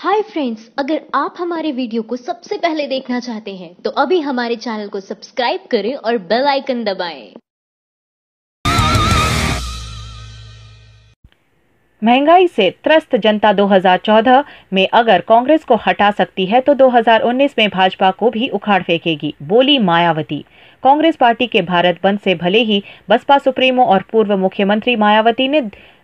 Hi friends अगर आप हमारे वीडियो को सबसे पहले देखना चाहते हैं तो अभी हमारे चैनल को सब्सक्राइब करें और बेल आइकन दबाएँ। महँगाई से त्रस्त जनता 2014 में अगर कांग्रेस को हटा सकती है तो 2019 में भाजपा को भी उखाड़ फेंकेगी, बोली मायावती कांग्रेस पार्टी के भारत बंद से भले ही बसपा सुप्रीमो और पूर्व मुख्यमंत्री मायावती ने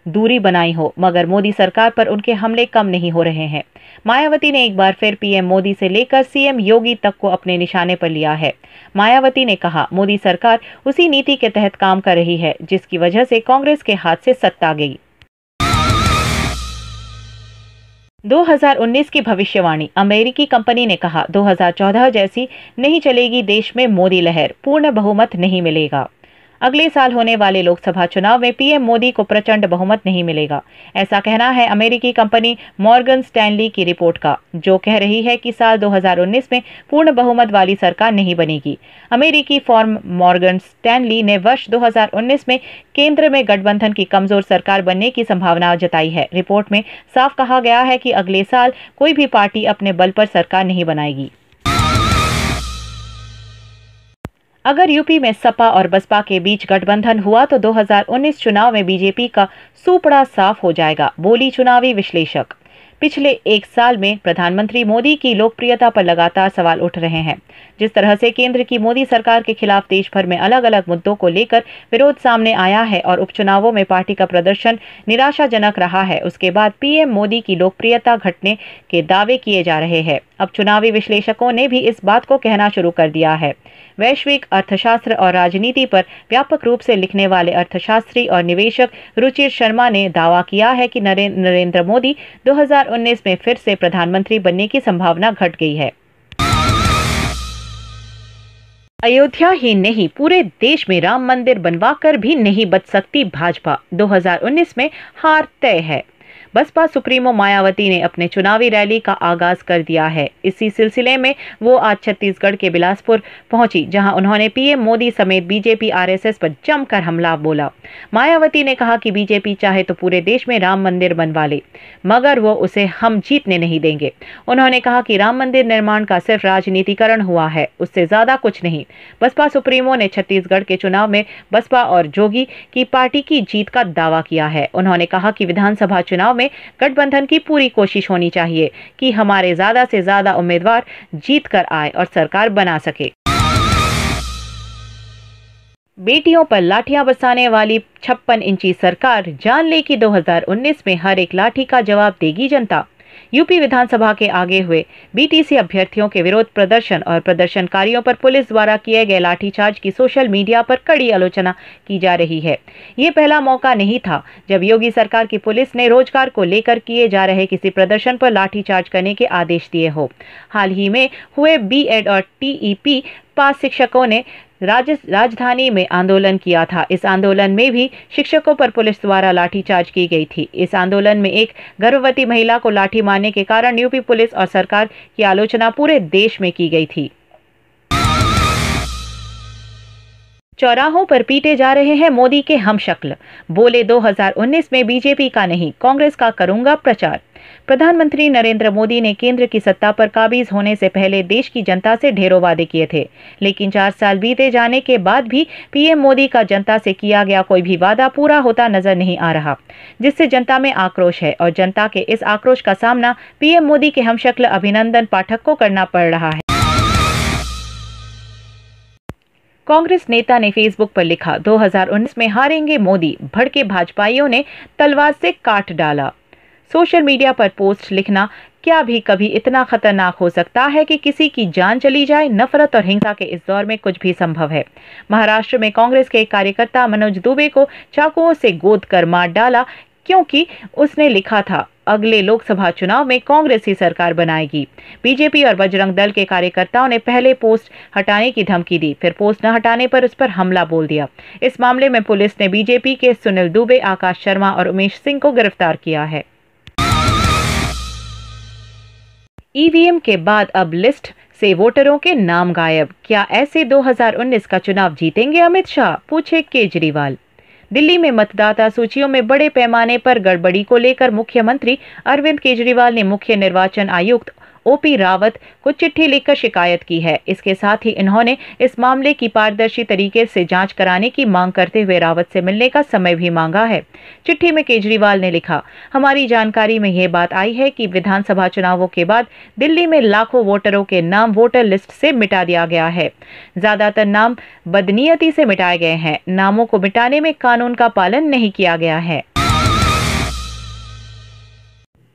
दूरी बनाई हो, मगर मोदी सरकार पर उनके हमले कम नहीं हो रहे हैं। मायावती ने एक बार फिर पीएम मोदी से लेकर सीएम योगी तक को अपने निशाने पर लिया है। मायावती ने कहा, मोदी सरकार उसी नीति के तहत काम कर रही है, जिसकी वजह से कांग्रेस के हाथ से सत्ता गई। 2019 की भविष्यवाणी। अमेरिकी कंपनी ने कहा 2014 जैसी नहीं चलेगी देश में मोदी लहर, पूर्ण बहुमत नहीं मिलेगा। अगले साल होने वाले लोकसभा चुनाव में पीएम मोदी को प्रचंड बहुमत नहीं मिलेगा। ऐसा कहना है अमेरिकी कंपनी मॉर्गन स्टैनली की रिपोर्ट का, जो कह रही है कि साल 2019 में पूर्ण बहुमत वाली सरकार नहीं बनेगी। अमेरिकी फॉर्म मॉर्गन स्टैनली ने वर्ष 2019 में केंद्र में गठबंधन की कमज़ोर सरकार बनने की संभावना जताई है। रिपोर्ट में साफ़ कहा गया है कि अगले साल कोई भी पार्टी अपने बल पर सरकार नहीं बनाएगी। अगर यूपी में सपा और बसपा के बीच गठबंधन हुआ तो 2019 चुनाव में बीजेपी का सुपड़ा साफ़ हो जाएगा, बोली चुनावी विश्लेषक। पिछले एक साल में प्रधानमंत्री मोदी की लोकप्रियता पर लगातार सवाल उठ रहे हैं। जिस तरह से केंद्र की मोदी सरकार के खिलाफ देश भर में अलग अलग मुद्दों को लेकर विरोध सामने आया है और उपचुनावों में पार्टी का प्रदर्शन निराशाजनक रहा है, उसके बाद पीएम मोदी की लोकप्रियता घटने के दावे किए जा रहे हैं। अब चुनावी विश्लेषकों ने भी इस बात को कहना शुरू कर दिया है। वैश्विक अर्थशास्त्र और राजनीति पर व्यापक रूप से लिखने वाले अर्थशास्त्री और निवेशक रुचिर शर्मा ने दावा किया है कि नरेंद्र मोदी 2019 में फिर से प्रधानमंत्री बनने की संभावना घट गई है। अयोध्या ही नहीं, पूरे देश में राम मंदिर बनवाकर भी नहीं बच सकती भाजपा। 2019 में हार तय है। बसपा सुप्रीमो मायावती ने अपने चुनावी रैली का आगाज़ कर दिया है। इसी सिलसिले में वो आज छत्तीसगढ़ के बिलासपुर पहुँची, जहाँ उन्होंने पीएम मोदी समेत बीजेपी आरएसएस पर जमकर हमला बोला। मायावती ने कहा कि बीजेपी चाहे तो पूरे देश में राम मंदिर बनवा ले, मगर वो उसे हम जीतने नहीं देंगे। उन्होंने कहा कि राम मंदिर निर्माण का सिर्फ़ राजनीतिकरण हुआ है, उससे ज़्यादा कुछ नहीं। बसपा सुप्रीमो ने छत्तीसगढ़ के चुनाव में बसपा और जोगी की पार्टी की जीत का दावा किया है। उन्होंने कहा कि विधानसभा चुनाव में गठबंधन की पूरी कोशिश होनी चाहिए कि हमारे ज़्यादा से ज़्यादा उम्मीदवार जीत कर आए और सरकार बना सके। बेटियों पर लाठियाँ बरसाने वाली छप्पन इंची सरकार जान ले कि 2019 में हर एक लाठी का जवाब देगी जनता। यूपी विधानसभा के आगे हुए बीटीसी अभ्यर्थियों के विरोध प्रदर्शन और प्रदर्शनकारियों पर पुलिस द्वारा किए गए लाठीचार्ज की सोशल मीडिया पर कड़ी आलोचना की जा रही है। ये पहला मौका नहीं था जब योगी सरकार की पुलिस ने रोज़गार को लेकर किए जा रहे किसी प्रदर्शन पर लाठीचार्ज करने के आदेश दिए हो। हाल ही में हुए बी और टीईपी पास शिक्षकों ने राज राजधानी में आंदोलन किया था। इस आंदोलन में भी शिक्षकों पर पुलिस द्वारा लाठीचार्ज की गई थी। इस आंदोलन में एक गर्भवती महिला को लाठी मारने के कारण यूपी पुलिस और सरकार की आलोचना पूरे देश में की गई थी। चौराहों पर पीटे जा रहे हैं मोदी के हम शक्ल बोले 2019 में बीजेपी का नहीं, कांग्रेस का करूँगा प्रचार। प्रधानमंत्री नरेंद्र मोदी ने केंद्र की सत्ता पर काबिज होने से पहले देश की जनता से ढेरों वादे किए थे। लेकिन चार साल बीते जाने के बाद भी पीएम मोदी का जनता से किया गया कोई भी वादा पूरा होता नज़र नहीं आ रहा, जिससे जनता में आक्रोश है और जनता के इस आक्रोश का सामना पीएम मोदी के हमशक्ल अभिनंदन पाठक को करना पड़ रहा है। कांग्रेस नेता ने फेसबुक पर लिखा 2019 में हारेंगे मोदी, भड़के भाजपाइयों ने तलवार से काट डाला। सोशल मीडिया पर पोस्ट लिखना, क्या भी कभी इतना खतरनाक हो सकता है कि किसी की जान चली जाए? नफरत और हिंसा के इस दौर में कुछ भी संभव है। महाराष्ट्र में कांग्रेस के एक कार्यकर्ता मनोज दुबे को चाकुओं से गोद कर मार डाला, क्योंकि उसने लिखा था, अगले लोकसभा चुनाव में कांग्रेस ही सरकार बनाएगी। बीजेपी और बजरंग दल के कार्यकर्ताओं ने पहले पोस्ट हटाने की धमकी दी, फिर पोस्ट न हटाने पर उस पर हमला बोल दिया। इस मामले में पुलिस ने बीजेपी के सुनील दुबे, आकाश शर्मा और उमेश सिंह को गिरफ़्तार किया है। ईवीएम के बाद अब लिस्ट से वोटरों के नाम गायब। क्या ऐसे 2019 का चुनाव जीतेंगे अमित शाह? पूछे केजरीवाल। दिल्ली में मतदाता सूचियों में बड़े पैमाने पर गड़बड़ी को लेकर मुख्यमंत्री अरविंद केजरीवाल ने मुख्य निर्वाचन आयुक्त ओपी रावत को चिट्ठी लिखकर शिकायत की है। इसके साथ ही इन्होंने इस मामले की पारदर्शी तरीके से जाँच कराने की मांग करते हुए रावत से मिलने का समय भी मांगा है। चिट्ठी में केजरीवाल ने लिखा, हमारी जानकारी में यह बात आई है कि विधानसभा चुनावों के बाद दिल्ली में लाखों वोटरों के नाम वोटर लिस्ट से मिटा दिया गया है। ज़्यादातर नाम बदनीयती से मिटाए गए हैं। नामों को मिटाने में कानून का पालन नहीं किया गया है।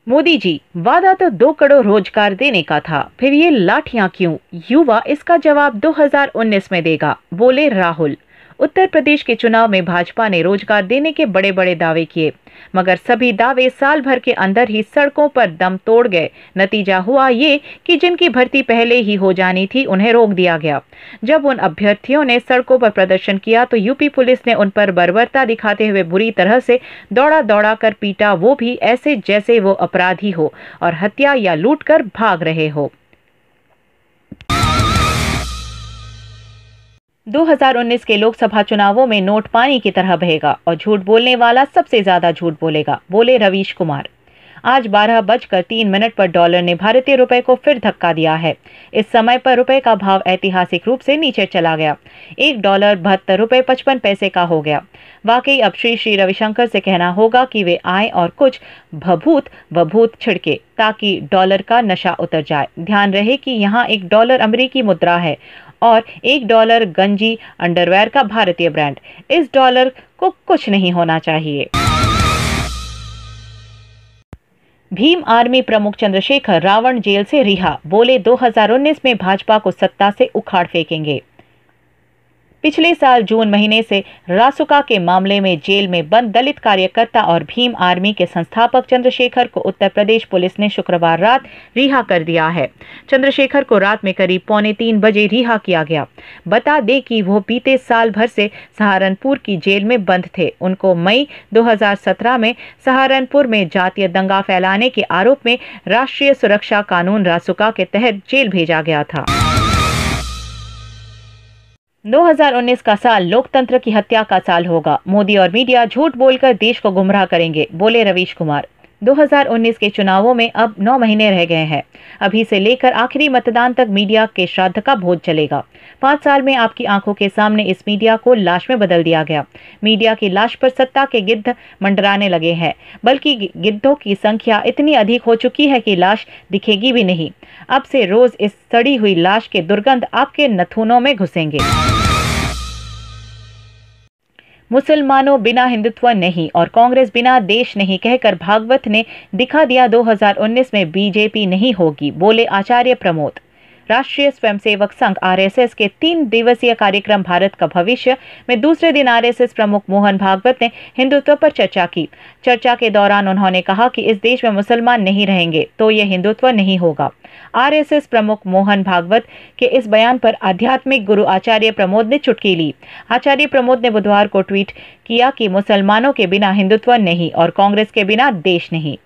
मोदी जी, वादा तो दो करोड़ रोज़गार देने का था, फिर ये लाठियाँ क्यों? युवा इसका जवाब 2019 में देगा, बोले राहुल। उत्तर प्रदेश के चुनाव में भाजपा ने रोज़गार देने के बड़े बड़े दावे किए, मगर सभी दावे साल भर के अंदर ही सड़कों पर दम तोड़ गए। नतीजा हुआ ये कि जिनकी भर्ती पहले ही हो जानी थी, उन्हें रोक दिया गया। जब उन अभ्यर्थियों ने सड़कों पर प्रदर्शन किया तो यूपी पुलिस ने उन पर बर्बरता दिखाते हुए बुरी तरह से दौड़ा दौड़ा कर पीटा, वो भी ऐसे जैसे वो अपराधी हो और हत्या या लूट कर भाग रहे हो। 2019 के लोकसभा चुनावों में नोट पानी की तरह बहेगा और झूठ बोलने वाला सबसे ज़्यादा झूठ बोलेगा। बोले रवीश कुमार। आज बारह बजकर तीन मिनट पर डॉलर ने भारतीय रुपए को फिर धक्का दिया है। इस समय पर रुपए का भाव ऐतिहासिक रूप से नीचे चला गया। एक डॉलर बहत्तर रुपए पचपन पैसे का हो गया। वाकई अब श्री श्री रविशंकर से कहना होगा कि वे आए और कुछ भभूत वभूत छिड़के ताकि डॉलर का नशा उतर जाए। ध्यान रहे कि यहाँ एक डॉलर अमरीकी मुद्रा है और एक डॉलर गंजी अंडरवेयर का भारतीय ब्रांड। इस डॉलर को कुछ नहीं होना चाहिए। भीम आर्मी प्रमुख चंद्रशेखर रावण जेल से रिहा, बोले 2019 में भाजपा को सत्ता से उखाड़ फेंकेंगे। पिछले साल जून महीने से रासुका के मामले में जेल में बंद दलित कार्यकर्ता और भीम आर्मी के संस्थापक चंद्रशेखर को उत्तर प्रदेश पुलिस ने शुक्रवार रात रिहा कर दिया है। चंद्रशेखर को रात में करीब पौने तीन बजे रिहा किया गया। बता दें कि वो बीते साल भर से सहारनपुर की जेल में बंद थे। उनको मई 2017 में सहारनपुर में जातीय दंगा फैलाने के आरोप में राष्ट्रीय सुरक्षा कानून रासुका के तहत जेल भेजा गया था। 2019 का साल लोकतंत्र की हत्या का साल होगा। मोदी और मीडिया झूठ बोलकर देश को गुमराह करेंगे। बोले रवीश कुमार। 2019 के चुनावों में अब नौ महीने रह गए हैं। अभी से लेकर आखिरी मतदान तक मीडिया के श्राद्ध का भोज चलेगा। पाँच साल में आपकी आँखों के सामने इस मीडिया को लाश में बदल दिया गया। मीडिया की लाश पर सत्ता के गिद्ध मंडराने लगे हैं, बल्कि गिद्धों की संख्या इतनी अधिक हो चुकी है कि लाश दिखेगी भी नहीं। अब से रोज इस सड़ी हुई लाश के दुर्गंध आपके नथुनों में घुसेंगे। मुसलमानों बिना हिंदुत्व नहीं और कांग्रेस बिना देश नहीं कहकर भागवत ने दिखा दिया 2019 में बीजेपी नहीं होगी, बोले आचार्य प्रमोद। राष्ट्रीय स्वयंसेवक संघ आरएसएस के तीन दिवसीय कार्यक्रम भारत का भविष्य में दूसरे दिन आरएसएस प्रमुख मोहन भागवत ने हिंदुत्व पर चर्चा की। चर्चा के दौरान उन्होंने कहा कि इस देश में मुसलमान नहीं रहेंगे तो यह हिंदुत्व नहीं होगा। आरएसएस प्रमुख मोहन भागवत के इस बयान पर आध्यात्मिक गुरु आचार्य प्रमोद ने चुटकी ली। आचार्य प्रमोद ने बुधवार को ट्वीट किया कि मुसलमानों के बिना हिंदुत्व नहीं और कांग्रेस के बिना देश नहीं।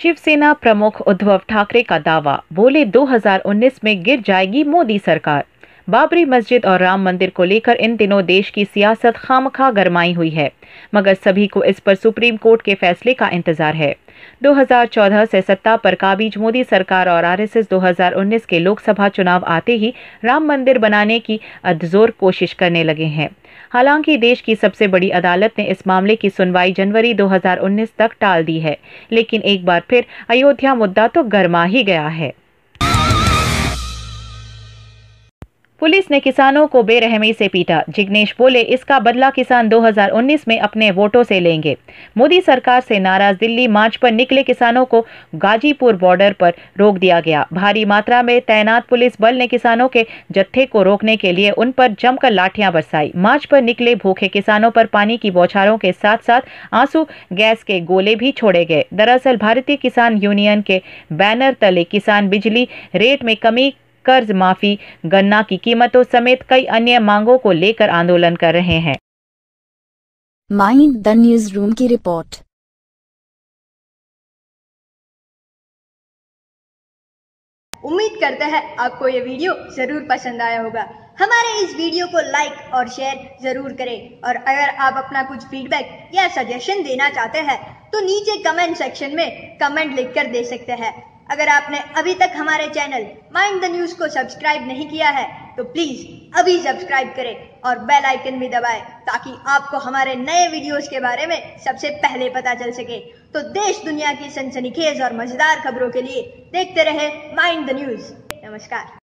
शिवसेना प्रमुख उद्धव ठाकरे का दावा, बोले 2019 में गिर जाएगी मोदी सरकार। बाबरी मस्जिद और राम मंदिर को लेकर इन दिनों देश की सियासत खामखा गरमाई हुई है, मगर सभी को इस पर सुप्रीम कोर्ट के फैसले का इंतज़ार है। 2014 से सत्ता पर काबिज मोदी सरकार और आरएसएस 2019 के लोकसभा चुनाव आते ही राम मंदिर बनाने की अधजोर कोशिश करने लगे हैं। हालाँकि देश की सबसे बड़ी अदालत ने इस मामले की सुनवाई जनवरी 2019 तक टाल दी है, लेकिन एक बार फिर अयोध्या मुद्दा तो गर्मा ही गया है। पुलिस ने किसानों को बेरहमी से पीटा। जिग्नेश बोले, इसका बदला किसान 2019 में अपने वोटों से लेंगे। मोदी सरकार से नाराज़ दिल्ली मार्च पर निकले किसानों को गाजीपुर बॉर्डर पर रोक दिया गया। भारी मात्रा में तैनात पुलिस बल ने किसानों के जत्थे को रोकने के लिए उन पर जमकर लाठियाँ बरसाई। मार्च पर निकले भूखे किसानों पर पानी की बौछारों के साथ साथ आँसू, गैस के गोले भी छोड़े गए। दरअसल, भारतीय किसान यूनियन के बैनर तले किसान बिजली रेट में कमी कर्ज माफ़ी गन्ना की कीमतों समेत कई अन्य मांगों को लेकर आंदोलन कर रहे हैं। माइंड द न्यूज़ रूम की रिपोर्ट उम्मीद करते हैं आपको ये वीडियो ज़रूर पसंद आया होगा। हमारे इस वीडियो को लाइक और शेयर ज़रूर करें। और अगर आप अपना कुछ फीडबैक या सजेशन देना चाहते हैं तो नीचे कमेंट सेक्शन में कमेंट लिखकर दे सकते हैं। अगर आपने अभी तक हमारे चैनल माइंड द न्यूज़ को सब्सक्राइब नहीं किया है तो प्लीज़ अभी सब्सक्राइब करें और बेल आइकन भी दबाएँ ताकि आपको हमारे नए वीडियोस के बारे में सबसे पहले पता चल सके। तो देश दुनिया की सनसनीखेज और मज़ेदार खबरों के लिए देखते रहे माइंड द न्यूज़ नमस्कार।